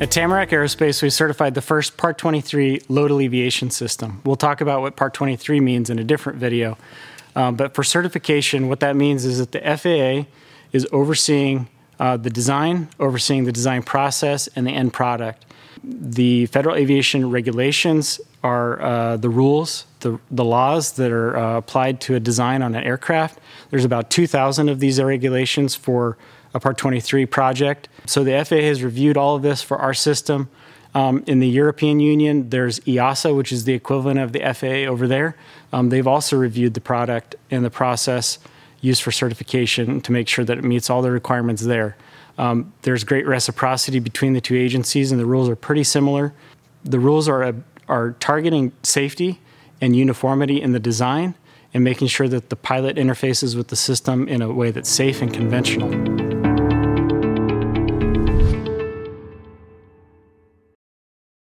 At Tamarack Aerospace, we certified the first Part 23 load alleviation system. We'll talk about what Part 23 means in a different video. Um, but for certification, what that means is that the FAA is overseeing uh, the design, overseeing the design process, and the end product. The federal aviation regulations are uh, the rules, the, the laws that are uh, applied to a design on an aircraft. There's about 2,000 of these regulations for a Part 23 project. So the FAA has reviewed all of this for our system. Um, in the European Union, there's EASA, which is the equivalent of the FAA over there. Um, they've also reviewed the product and the process used for certification to make sure that it meets all the requirements there. Um, there's great reciprocity between the two agencies, and the rules are pretty similar. The rules are, are targeting safety and uniformity in the design and making sure that the pilot interfaces with the system in a way that's safe and conventional.